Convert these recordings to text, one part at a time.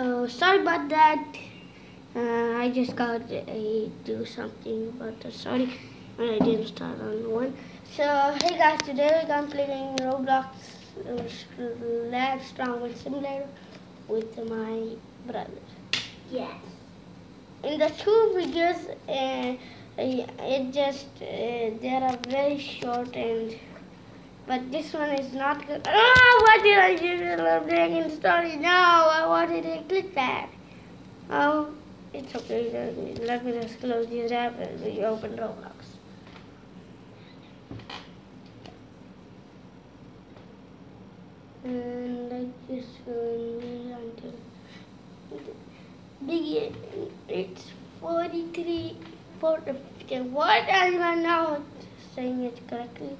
Oh, sorry about that. Uh, I just got to do something about the sorry when I didn't start on one. So, hey guys, today I'm playing Roblox uh, Lab Strongman Simulator with my brother. Yes. In the two videos, uh, it just, uh, they are very short and but this one is not good. Oh, what did I to the dragon story? No, I wanted to click that? Oh, it's okay. Let me just close this app and reopen Roblox. And I just going until begin. It's 43, 40, what? I'm not saying it correctly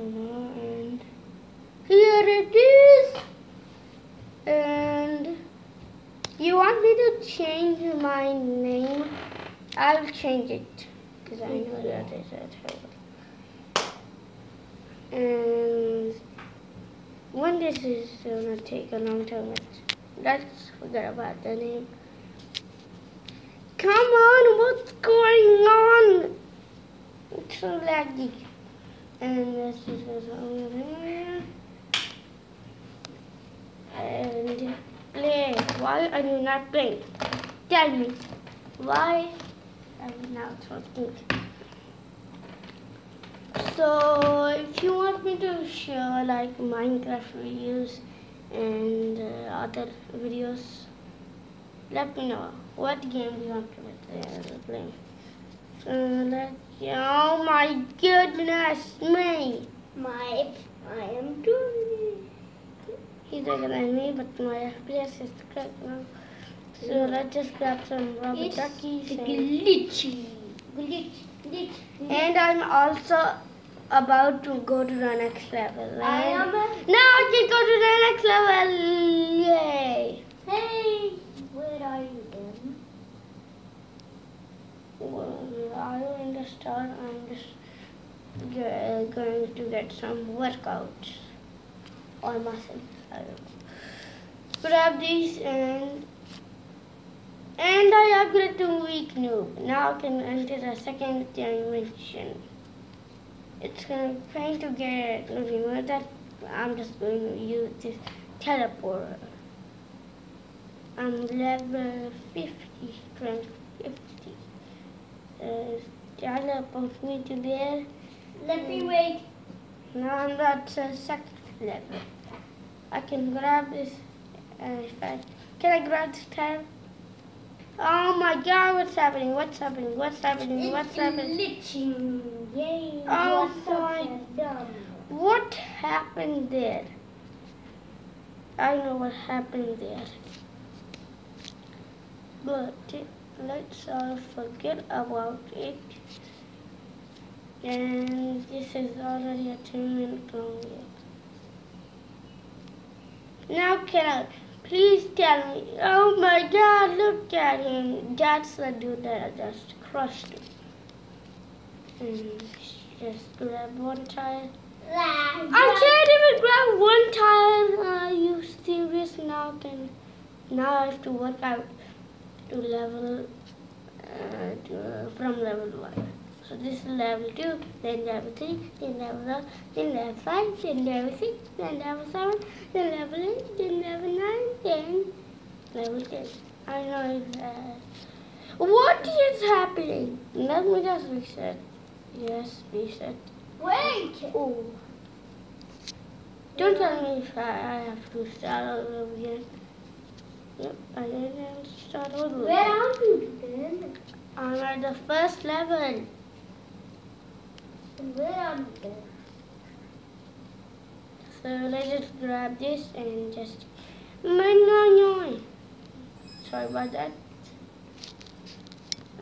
Mm-hmm. and here it is. And you want me to change my name? I'll change it because I know that is a trouble and when this is gonna take a long time let's forget about the name. Come on what's going on? It's so laggy and this is over there. And play. Why are you not playing? Tell me. Why you not talking? So if you want me to share like Minecraft videos and uh, other videos, let me know. What game do you want to play? So let's Oh my goodness me. My, I am doing it. He's bigger than me, but my FPS is correct now. So let's just grab some rubber it's duckies. And, glitchy. Glitch, glitch, glitch. And I'm also about to go to the next level. I eh? am a... Now I can go to the next level. Yay. Hey, where are you then? Well, I'm in the start. I'm just going to get some workouts or muscles. I don't know. Grab these and and I upgrade to weak noob. Now I can enter the second dimension. It's gonna trying to get remove that. I'm just going to use this teleporter. I'm level 50, strength 50 uh, teleport me to there. Let me wait. Now I'm the second level. I can grab this. Uh, I, can I grab this tile? Oh my god, what's happening? What's happening? What's happening? What's happening? Glitching. Yay. Oh my. What happened there? I know what happened there. But let's all forget about it. And this is already a 10 minute long video. Now Carol, please tell me, oh my god, look at him. That's the dude that I just crushed. Him. And just grab one tile. I can't even grab one tile. Are you serious now? Can now I have to work out to level uh, to, uh, from level 1. So this is level 2, then level 3, then level 4, then level 5, then level 6, then level 7, then level 8, then level 9, then level 10. I know that. What is happening? Let me just reset. Yes, reset. Wait! Oh. Don't tell me if I have to start all over again. Yep, I didn't start over. Where are you then? I'm at the first level. Where are you then? So let's just grab this and just... Sorry about that.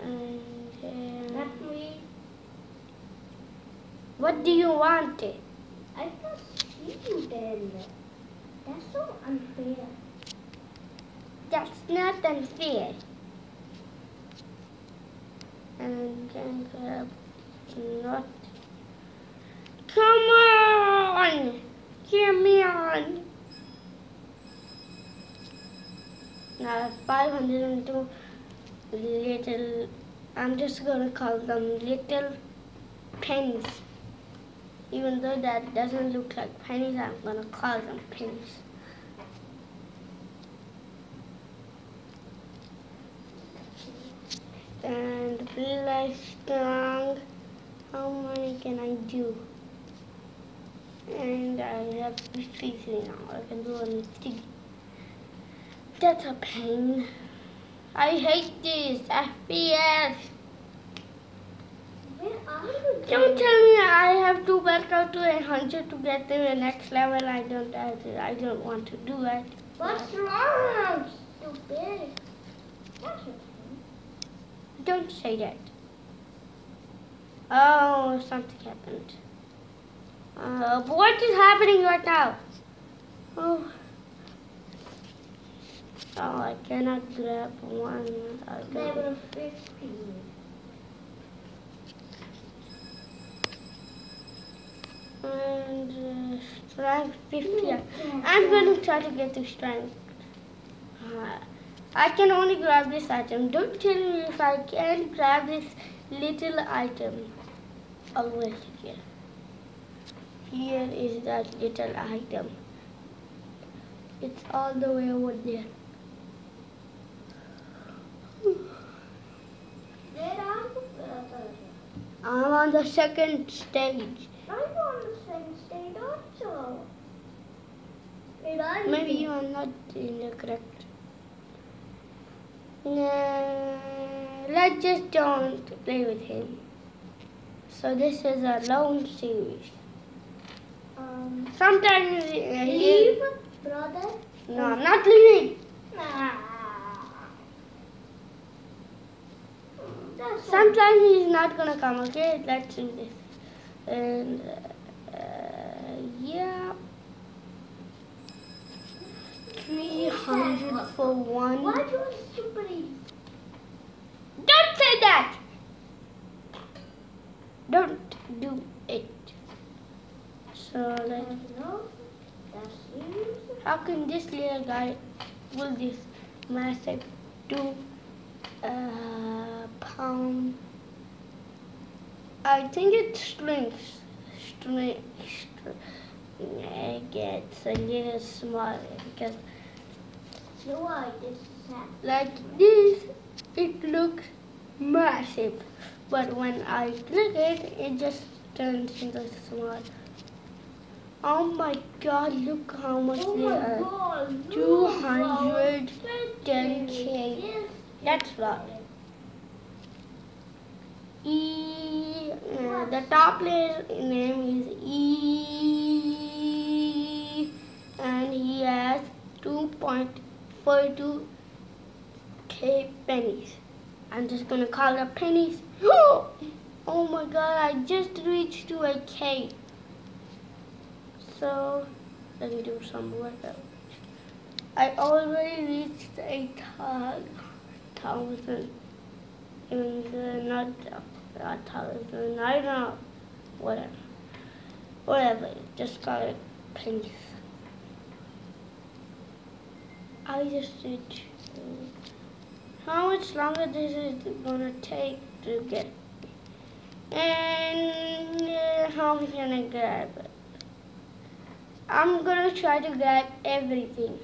And uh, me... What do you want? It? I can't see you then. That's so unfair. That's not unfair. And then uh, grab not. Come on! Get me on! Now have 502 little, I'm just gonna call them little pennies. Even though that doesn't look like pennies, I'm gonna call them pennies. And play strong. How many can I do? And I have 53 now. I can do only three. That's a pain. I hate this FPS. Don't tell me I have to work out to a hundred to get to the next level. I don't. I, don't want to do it. What's wrong? Stupid. Don't say that. Oh, something happened. Uh, what is happening right now? Oh. Oh, I cannot grab one. Level 15. And uh, strength 50. I'm going to try to get to strength. Uh, I can only grab this item. Don't tell me if I can grab this little item over here. Here is that little item. It's all the way over there. I'm on the second stage. I'm on the second stage also. Maybe you are not in the correct. Nah, let's just don't play with him. So this is a long series. Um, sometimes uh, leave, brother. No, I'm not leaving. Nah. Sometimes he's not gonna come. Okay, let's do this. And uh, yeah, three hundred for one. Why do you stupid? Don't say that. Don't do it. So let's. How can this little guy will this massive do? Uh, pound. I think it's strings. String. It gets a little smaller because like this, it looks massive. But when I click it, it just turns into small. Oh my god, look how much oh they are. 210k. That's right. E, uh, the top player name is E, and he has 2.42k pennies. I'm just gonna call it pennies. Oh my god, I just reached to a K. So, let me do some workout. I already reached a thousand the not a thousand, I don't know, whatever. Whatever, just call it pennies. I just did. How much longer this is gonna take to get? And uh, how can I grab it? I'm gonna try to grab everything.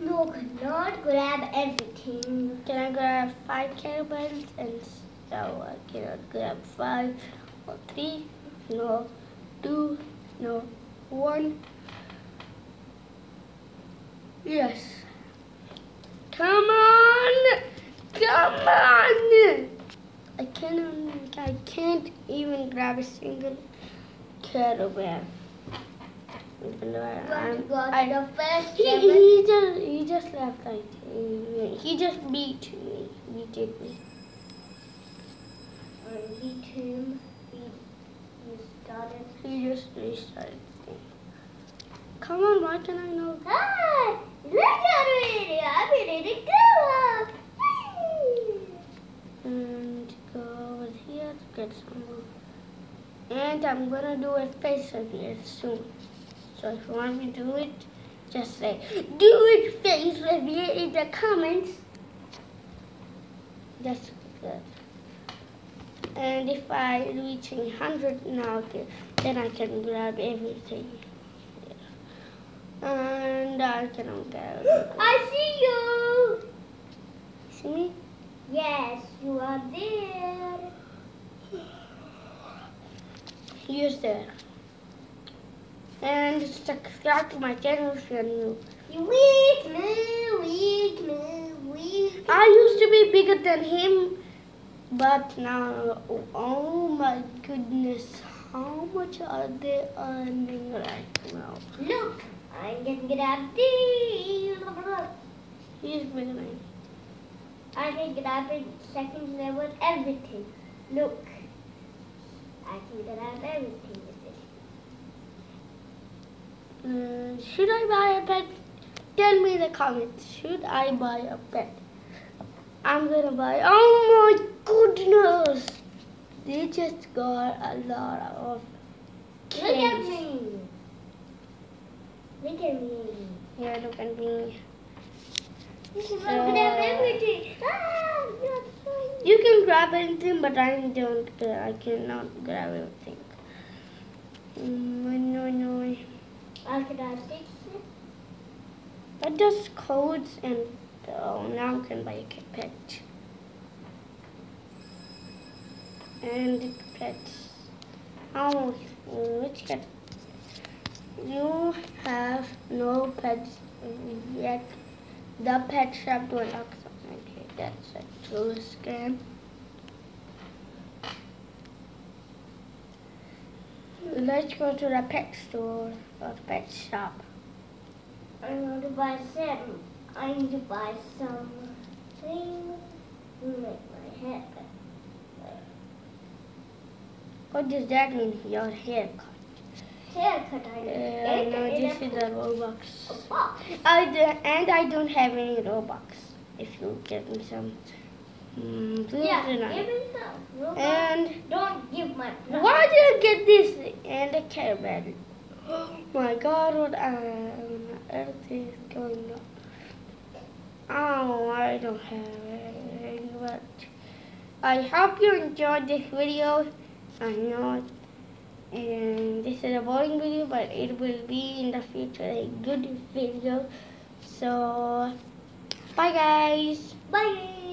You cannot grab everything. Can I grab five kettlebells and so I cannot grab five or three? No, two, no, one. Yes. Come on! Come on! I can't, I can't even grab a single kettlebell. I, the first he, he just he just left like he just beat me. He did me. I beat him. He, he started. He just restarted. Come on, why can I know? Hi! Look at me! I'm ready to go! up! And go over here to get some more. And I'm gonna do a face here soon. So if you want me to do it, just say, do it face me in the comments. That's good. And if I reach 100 now, then I can grab everything. And I can grab. I see you. See me? Yes, you are there. He's there. And subscribe to my channel if you're new. You weak man, weak man, weak. I used to be bigger than him, but now, oh my goodness, how much are they earning right now? Look, I'm gonna get out these. He's me. I can grab it second level everything. Look. I can grab everything with this. Uh, should I buy a pet? Tell me in the comments. Should I buy a pet? I'm gonna buy. Oh my goodness! They just got a lot of. Look at me. Look at me. Yeah, look at me. You can So- grab. Ah, so You can grab anything, but I don't. uh, I cannot grab anything. Mm, no, no. I can grab six. But just codes and oh, now I can buy a pet. And pets. Oh, which cat? You have no pets yet. The pet shop will accept. Okay, that's a true scam. Let's go to the pet store or the pet shop. I want to buy some. I need to buy some things to make my hair. What does that mean? Your haircut. Haircut. I. Uh, no, this is a- the Robux. a box. I do, and I don't have any Robux. If you give me some, mm, please Yeah, do not. give me some. And Don't give my. why did I get this and a care bed? Oh my God! What on earth is going on? Oh, I don't have any. But I hope you enjoyed this video. I know and this is a boring video but it will be in the future a good video so bye guys Bye.